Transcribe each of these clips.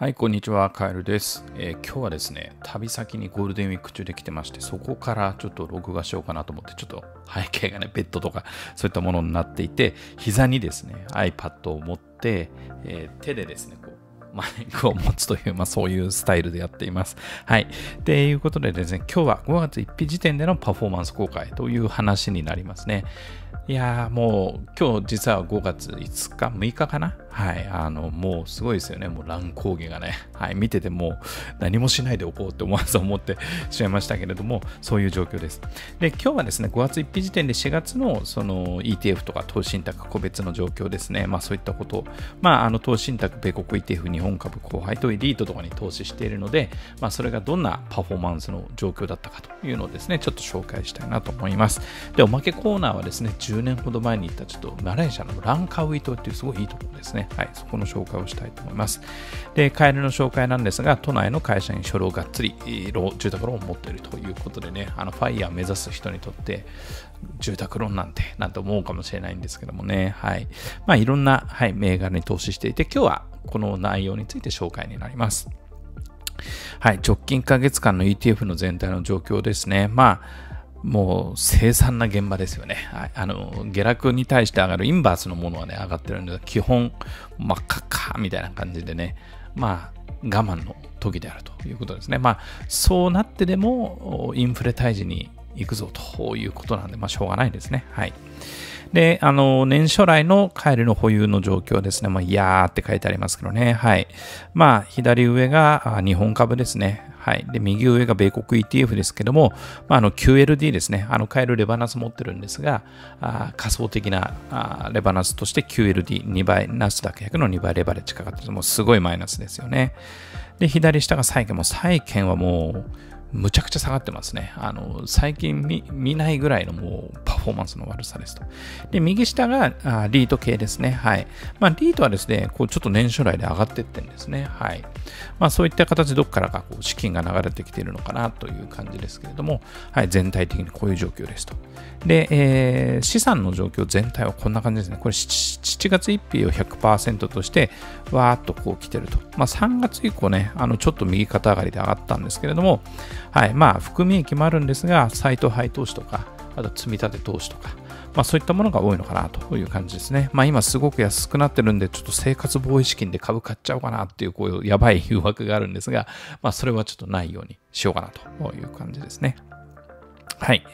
はい、こんにちは。カエルです、えー、今日はですね、旅先にゴールデンウィーク中で来てまして、そこからちょっと録画しようかなと思って、ちょっと背景がね、ベッドとかそういったものになっていて、膝にですね、iPad を持って、えー、手でですね、こうマイクを持つという、まあ、そういうスタイルでやっています。はい。ということでですね、今日は5月1日時点でのパフォーマンス公開という話になりますね。いやもう今日実は5月5日、6日かな？はい。あの、もうすごいですよね。もう乱高下がね。はい。見てても何もしないでおこうって思わず思ってしまいましたけれども、そういう状況です。で、今日はですね、5月1日時点で4月のその ETF とか投資信託個別の状況ですね。まあそういったことまああの投資信託、米国 ETF、日本株、後輩とエリートとかに投資しているので、まあそれがどんなパフォーマンスの状況だったかというのをですね、ちょっと紹介したいなと思います。で、おまけコーナーはですね、10年ほど前に行ったちょっとマレーシアのランカウイ島っていうすごいいいところですね。はい、そこの紹介をしたいと思います。で、カエルの紹介なんですが、都内の会社に初老がっつり住宅ローンを持っているということでね、あのファイヤー目指す人にとって、住宅ローンなんて、なんて思うかもしれないんですけどもね、はい。まあ、いろんな、はい、銘柄に投資していて、今日はこの内容について紹介になります。はい、直近1ヶ月間の ETF の全体の状況ですね。まあ、もう凄惨な現場ですよね。あの下落に対して上がるインバースのものはね、上がってるんで、基本、真っ赤っかみたいな感じでね、まあ、我慢の時であるということですね。まあ、そうなってでも、インフレ退治に行くぞということなんで、まあ、しょうがないですね。はい。で、あの、年初来の帰りの保有の状況ですね。まあ、いやーって書いてありますけどね。はい。まあ、左上が日本株ですね。はい。で、右上が米国 ETF ですけども、まあ、あの QLD ですね。あの、買えるレバナス持ってるんですが、あ仮想的なあレバナスとして QLD2 倍、ナスダック100の2倍レバレッジかかってる。もうすごいマイナスですよね。で、左下が債券も、債券はもう、むちゃくちゃ下がってますね。あの、最近見ないぐらいのもうパフォーマンスの悪さですと。で、右下があリート系ですね。はい。まあ、リートはですね、こうちょっと年初来で上がっていってんですね。はい。まあ、そういった形でどこからかこう資金が流れてきているのかなという感じですけれども、はい、全体的にこういう状況ですと。で、えー、資産の状況全体はこんな感じですね。これ 7, 7月1日を100%として、わーっとこう来てると。まあ、3月以降ね、あのちょっと右肩上がりで上がったんですけれども、はい。まあ、含み益もあるんですが、サイト配投資とか、あと積み立て投資とか、まあ、そういったものが多いのかなという感じですね。まあ、今すごく安くなってるんで、ちょっと生活防衛資金で株買っちゃおうかなっていう、こういうやばい誘惑があるんですが、まあ、それはちょっとないようにしようかなという感じですね。はい。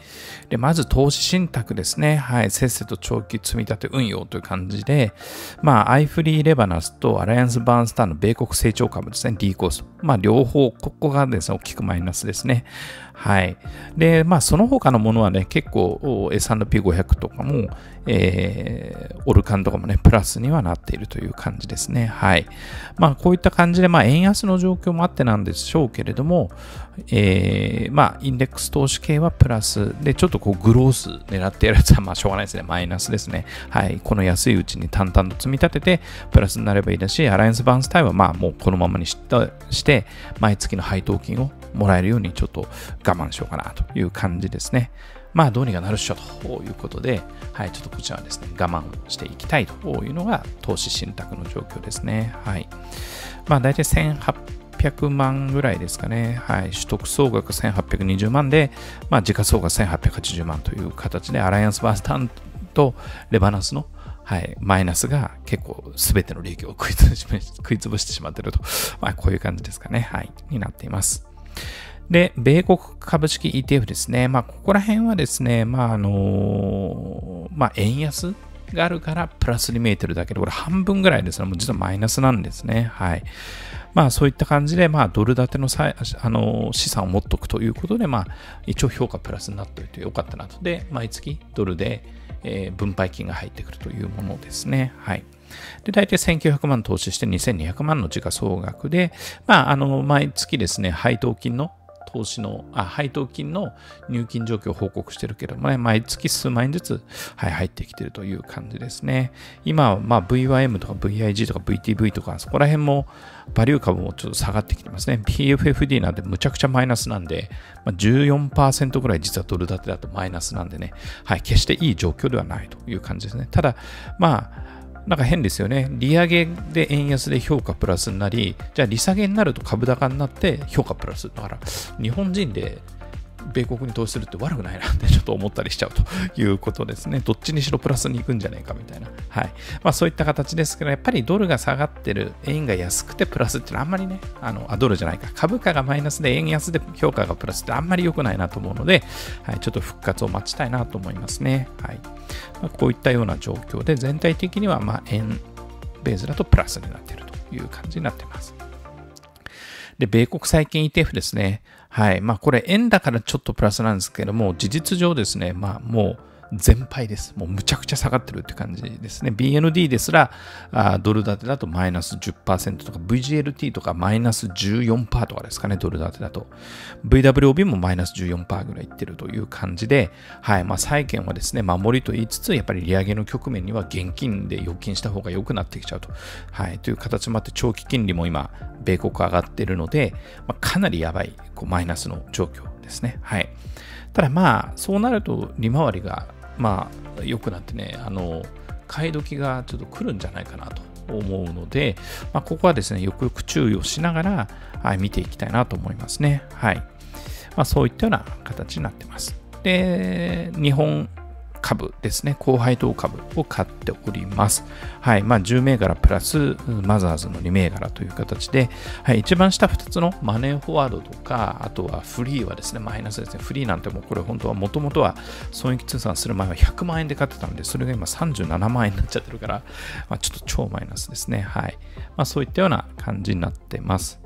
で、まず投資信託ですね。はい。せっせと長期積み立て運用という感じで、まあ、アイフリーレバナスとアライアンスバーンスターの米国成長株ですね。D コース。まあ、両方、ここがですね、大きくマイナスですね。はい。で、まあ、その他のものはね、結構 S&P500 とかも、えー、オルカンとかもね、プラスにはなっているという感じですね。はい。まあ、こういった感じで、まあ、円安の状況もあってなんでしょうけれども、えー、まあ、インデックス投資系はプラスで、ちょっとこう、グロース狙ってやるやつは、まあ、しょうがないですね。マイナスですね。はい。この安いうちに淡々と積み立てて、プラスになればいいだし、アライアンスバーンスタイルは、まあ、もうこのままにして、毎月の配当金をもらえるようにちょっと我慢しようかなという感じですね。まあどうにかなるっしょということで、はい、ちょっとこちらはですね、我慢していきたいというのが投資信託の状況ですね。はい。まあ大体1800万ぐらいですかね。はい。取得総額1820万で、まあ時価総額1880万という形で、アライアンスバースタンとレバナスのはい、マイナスが結構すべての利益を食い潰してしまっていると、まあ、こういう感じですかね、はい、になっています。で、米国株式 ETF ですね。まあ、ここら辺はですね、まあ、あのまあ、円安があるからプラスに見えてるだけで、これ半分ぐらいですね。もう実はマイナスなんですね。はい。まあそういった感じで、まあドル建てのあの資産を持っておくということで、まあ一応評価プラスになっておいてよかったなと。で、毎月ドルで、えー、分配金が入ってくるというものですね。はい。で、大体1900万投資して2200万の時価総額で、まあ、あの、毎月ですね、配当金の投資の、あ、配当金の入金状況を報告してるけどもね、毎月数万円ずつ、はい、入ってきてるという感じですね。今、まあ、VYM とか VIG とか VTV とか、そこら辺も、バリュー株もちょっと下がってきてますね。PFFD なんでむちゃくちゃマイナスなんで、まあ、14%ぐらい実はドル建てだとマイナスなんでね、はい、決していい状況ではないという感じですね。ただ、まあ、なんか変ですよね。利上げで円安で評価プラスになり、じゃあ利下げになると株高になって評価プラス。だから、日本人で米国に投資するって悪くないなってちょっと思ったりしちゃうということですね。どっちにしろプラスに行くんじゃないかみたいな。はい。まあそういった形ですけど、やっぱりドルが下がってる、円が安くてプラスってのはあんまりね、あの、あ、ドルじゃないか。株価がマイナスで円安で評価がプラスってあんまり良くないなと思うので、はい、ちょっと復活を待ちたいなと思いますね。はい。まあ、こういったような状況で、全体的にはま円ベースだとプラスになっているという感じになっています。で、米国債券 ETF ですね。はい。まあ、これ円だからちょっとプラスなんですけども、事実上ですね、まあ、もう、全敗です。もうむちゃくちゃ下がってるって感じですね。BND ですら、あドル建てだとマイナス10%とか、VGLT とかマイナス14%とかですかね、ドル建てだと。VWB もマイナス14%ぐらいいってるという感じで、はい、まあ債券はですね、守りと言いつつ、やっぱり利上げの局面には現金で預金した方が良くなってきちゃうと。はい、という形もあって、長期金利も今、米国上がってるので、まあ、かなりやばいこうマイナスの状況ですね。はい。ただまあ、そうなると利回りがまあ、良くなってね、あの、買い時がちょっと来るんじゃないかなと思うので、まあ、ここはですね、よくよく注意をしながら、はい、見ていきたいなと思いますね。はい。まあ、そういったような形になってます。で、日本株ですね、高配当株を買っております。はい。まあ、10銘柄プラスマザーズの2銘柄という形で、はい。一番下2つのマネーフォワードとか、あとはフリーはですね、マイナスですね。フリーなんてもうこれ本当はもともとは損益通算する前は100万円で買ってたんで、それが今37万円になっちゃってるから、まあ、ちょっと超マイナスですね。はい。まあ、そういったような感じになってます。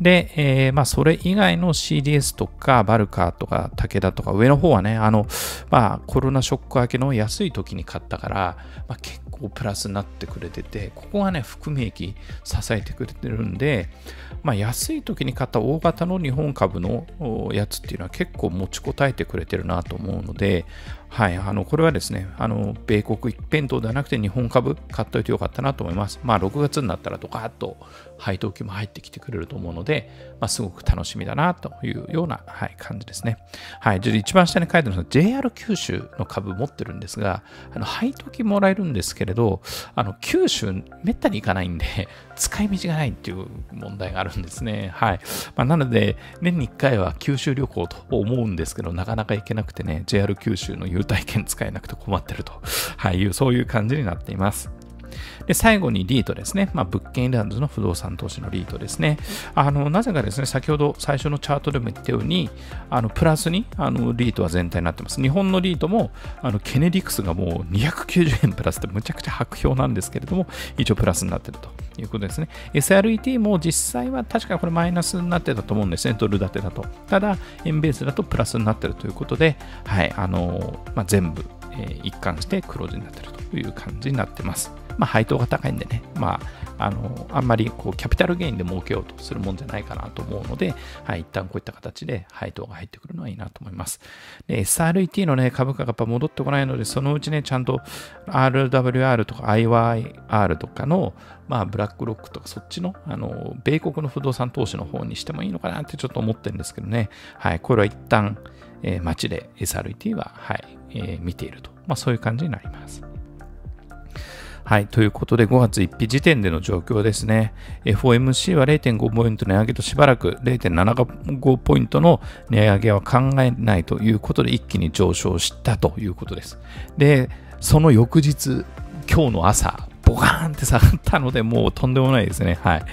で、えー、まあ、それ以外の CDS とか、バルカーとか、武田とか、上の方はね、あの、まあ、コロナショック明けの安い時に買ったから、まあ、結構プラスになってくれてて、ここがね、含み益支えてくれてるんで、まあ、安い時に買った大型の日本株のやつっていうのは結構持ちこたえてくれてるなと思うので、はい、あの、これはですね、あの、米国一辺倒ではなくて日本株買っておいてよかったなと思います。まあ、6月になったらドカーッと配当金も入ってきてくれると思うので、まあ、すごく楽しみだなというような、はい、感じですね。はい、一番下に書いてあるのは JR 九州の株持ってるんですが、あの、配当金もらえるんですけれど、あの、九州めったに行かないんで、使い道がないっていう問題があるんですね。はい。まあ、なので、年に1回は九州旅行と思うんですけど、なかなか行けなくてね、JR 九州の優待券使えなくて困ってると、はい、いう、そういう感じになっています。で、最後にリートですね。まあ、物件ランドの不動産投資のリートですね。あの、なぜかですね、先ほど最初のチャートでも言ったように、あの、プラスに、あの、リートは全体になってます。日本のリートも、あの、ケネディクスがもう290円プラスってむちゃくちゃ白票なんですけれども、一応プラスになってるということですね。SRET も実際は確かこれマイナスになってたと思うんですね。ドル建てだと。ただ、円ベースだとプラスになってるということで、はい、あの、まあ、全部、えー、一貫して黒字になってるという感じになってます。まあ、配当が高いんでね、まあ、あの、あんまりこう、キャピタルゲインで儲けようとするもんじゃないかなと思うので、はい、一旦こういった形で配当が入ってくるのはいいなと思います。で、SRET のね、株価がやっぱ戻ってこないので、そのうちね、ちゃんと RWR とか IYR とかの、まあ、ブラックロックとかそっちの、あの、米国の不動産投資の方にしてもいいのかなってちょっと思ってるんですけどね。はい、これは一旦、えー、街で SRET は、はい、えー、見ていると。まあ、そういう感じになります。はい。ということで、5月1日時点での状況ですね。FOMC は0.5ポイント値上げとしばらく0.75ポイントの値上げは考えないということで一気に上昇したということです。で、その翌日、今日の朝、ボカーンって下がったので、もうとんでもないですね。はい。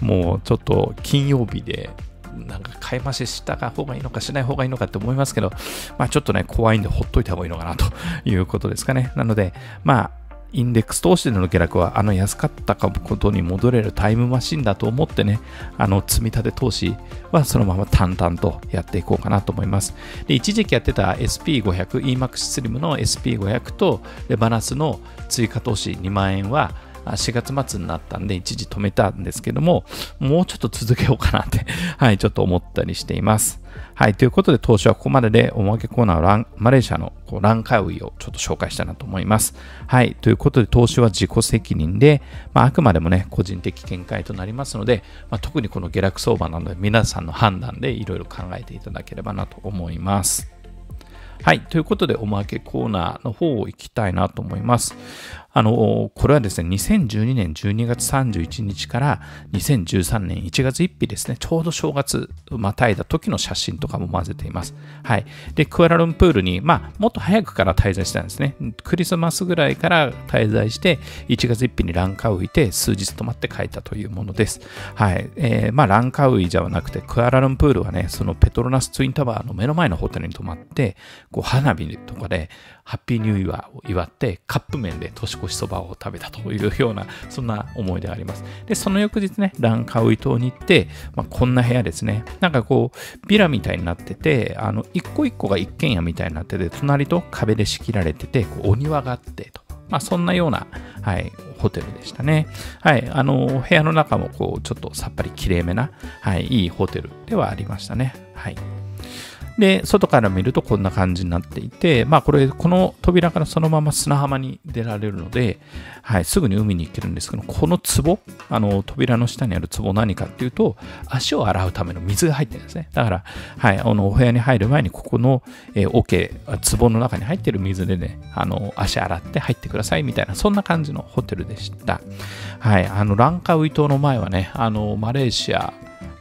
もうちょっと金曜日でなんか買い増しした方がいいのかしない方がいいのかって思いますけど、まあちょっとね、怖いんでほっといた方がいいのかなということですかね。なので、まあインデックス投資での下落は、あの安かったことに戻れるタイムマシンだと思ってね、あの積み立て投資はそのまま淡々とやっていこうかなと思います。で一時期やってた SP500、EMAX スリムの SP500 とレバナスの追加投資2万円は、4月末になったんで一時止めたんですけども、もうちょっと続けようかなってはい、ちょっと思ったりしています。はい。ということで、投資はここまでで、おまけコーナーはマレーシアのこうランカウイをちょっと紹介したいなと思います。はい。ということで、投資は自己責任で、まあ、あくまでもね、個人的見解となりますので、まあ、特にこの下落相場なので、皆さんの判断でいろいろ考えていただければなと思います。はい。ということで、おまけコーナーの方を行きたいなと思います。あの、これはですね、2012年12月31日から2013年1月1日ですね、ちょうど正月またいだ時の写真とかも混ぜています。はい。で、クアラルンプールに、まあ、もっと早くから滞在したんですね。クリスマスぐらいから滞在して、1月1日にランカウイで数日泊まって帰ったというものです。はい。えー、まあ、ランカウイじゃなくて、クアラルンプールはね、そのペトロナスツインタワーの目の前のホテルに泊まって、こう、花火とかで、ハッピーニューイヤーを祝ってカップ麺で年越しそばを食べたというようなそんな思い出があります。で、その翌日ね、ランカウイ島に行って、まあ、こんな部屋ですね。なんかこう、ビラみたいになってて、あの、一個一個が一軒家みたいになってて、隣と壁で仕切られてて、こうお庭があってと。まあ、そんなような、はい、ホテルでしたね。はい、あの、部屋の中もこう、ちょっとさっぱり綺麗めな、はい、いいホテルではありましたね。はい。で、外から見るとこんな感じになっていて、まあこれ、この扉からそのまま砂浜に出られるので、はい、すぐに海に行けるんですけど、この壺、あの、扉の下にある壺何かっていうと、足を洗うための水が入ってるんですね。だから、はい、あの、お部屋に入る前に、ここの、えー、桶、壺の中に入ってる水でね、あの、足洗って入ってくださいみたいな、そんな感じのホテルでした。はい、あの、ランカウイ島の前はね、あの、マレーシア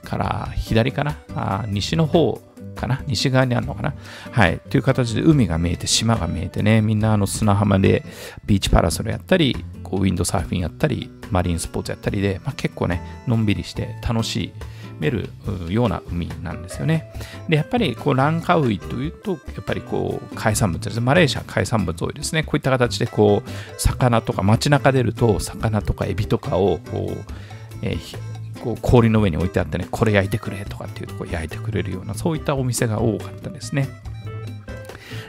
から左かな、あ西の方、かな？西側にあるのかな？はい。という形で海が見えて、島が見えてね、みんなあの砂浜でビーチパラソルやったり、こうウィンドサーフィンやったり、マリンスポーツやったりで、まあ、結構ね、のんびりして楽し。めるような海なんですよね。で、やっぱりこうランカウイというと、やっぱりこう海産物です。マレーシア海産物多いですね。こういった形でこう魚とか街中出ると魚とかエビとかをこう、えー、こう氷の上に置いてあってね、これ焼いてくれとかっていうとこ焼いてくれるような、そういったお店が多かったですね。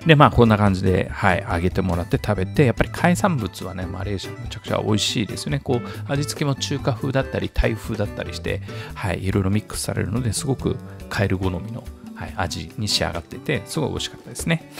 で、まあ、こんな感じで、はい、揚げてもらって食べて、やっぱり海産物はね、マレーシアめちゃくちゃ美味しいですよね。こう、味付けも中華風だったり、タイ風だったりして、はい、いろいろミックスされるので、すごくカエル好みのはい、味に仕上がってて、すごい美味しかったですね。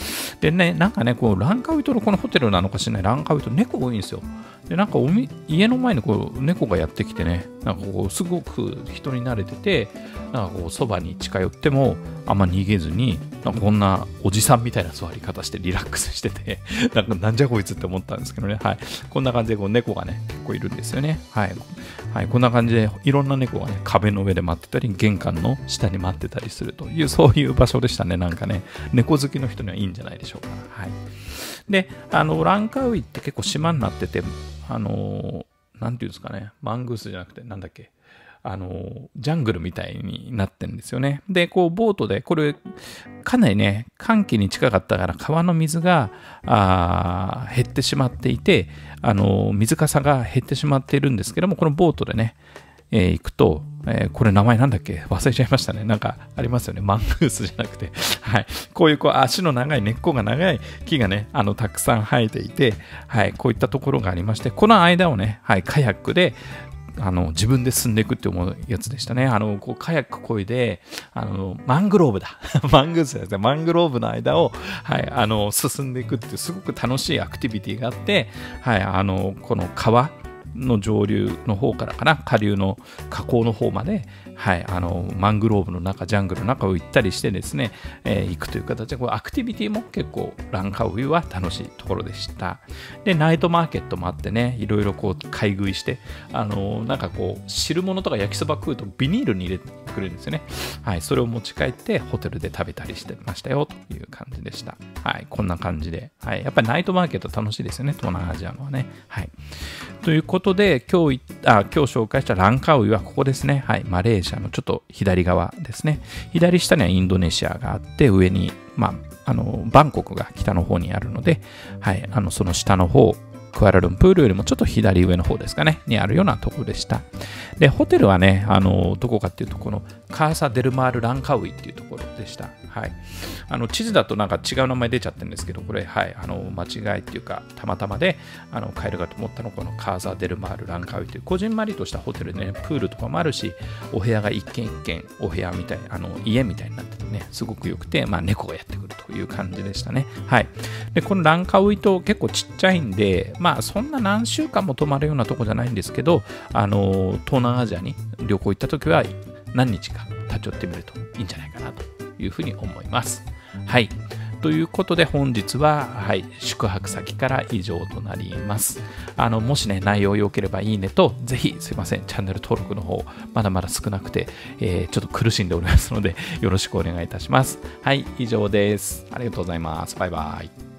でね、なんかね、こう、ランカウイ島のこのホテルなのかしらない、ランカウイ島猫多いんですよ。で、なんかおみ家の前にこう猫がやってきてね、なんかこう、すごく人に慣れてて、なんかこう、そばに近寄っても、あんま逃げずに、なんかこんなおじさんみたいな座り方してリラックスしてて、なんかなんじゃこいつって思ったんですけどね、はい。こんな感じでこう猫がね、結構いるんですよね。はい。はい、こんな感じでいろんな猫がね、壁の上で待ってたり、玄関の下に待ってたりするという、そういう場所でしたね。なんかね、猫好きの人にはいいんじゃないでしょうか。はい。で、あの、ランカウイって結構島になってて、あの、なんていうんですかね、マングースじゃなくて、なんだっけ、あの、ジャングルみたいになってんですよね。で、こう、ボートで、これ、かなりね、寒気に近かったから、川の水があ減ってしまっていて、あの、水かさが減ってしまっているんですけども、このボートでね、えー、行くと、えー、これ名前なんだっけ？忘れちゃいましたね。なんかありますよね。マングースじゃなくて。はい。こういうこう足の長い根っこが長い木がね、あの、たくさん生えていて、はい。こういったところがありまして、この間をね、はい、カヤックで、あの自分で進んでいくって思うやつでしたね。あのこうカヤックこいであのマングローブだ。マングースですね。マングローブの間を、はい、あの進んでいくってすごく楽しいアクティビティがあって、はい、あのこの川の上流の方からかな下流の河口の方まで、はい、あのマングローブの中ジャングルの中を行ったりしてですね、えー、行くという形でこうアクティビティも結構ランカウイは楽しいところでした。でナイトマーケットもあってねいろいろこう買い食いしてあのなんかこう汁物とか焼きそば食うとビニールに入れてくれるんですよね。はいそれを持ち帰ってホテルで食べたりしてましたよという感じでした。はいこんな感じで、はい、やっぱりナイトマーケット楽しいですよね東南アジアのはね。はい。ということで今日あ今日紹介したランカウイはここですねはいマレーシアシアのちょっと左側ですね。左下にはインドネシアがあって、上に、まあ、あの、バンコクが北の方にあるので、はい、あの、その下の方、クアラルンプールよりもちょっと左上の方ですかね、にあるようなところでした。で、ホテルはね、あの、どこかっていうと、このカーサ・デルマール・ランカウイっていうところでした。はい。あの、地図だとなんか違う名前出ちゃってるんですけど、これ、はい、あの、間違いっていうか、たまたまで、あの、帰るかと思ったのこのカーサ・デルマール・ランカウイという、こじんまりとしたホテルでね、プールとかもあるし、お部屋が一軒一軒、お部屋みたい、あの、家みたいになっててね、すごく良くて、まあ、猫がやってくるという感じでしたね。はい。で、このランカウイ島結構ちっちゃいんで、まあ、そんな何週間も泊まるようなとこじゃないんですけど、あの、東南アジアに旅行行った時は、何日か立ち寄ってみるといいんじゃないかなというふうに思います。はい。ということで本日は、はい、宿泊先から以上となります。あの、もしね、内容良ければいいねと、ぜひすいません、チャンネル登録の方、まだまだ少なくて、えー、ちょっと苦しんでおりますので、よろしくお願いいたします。はい、以上です。ありがとうございます。バイバイ。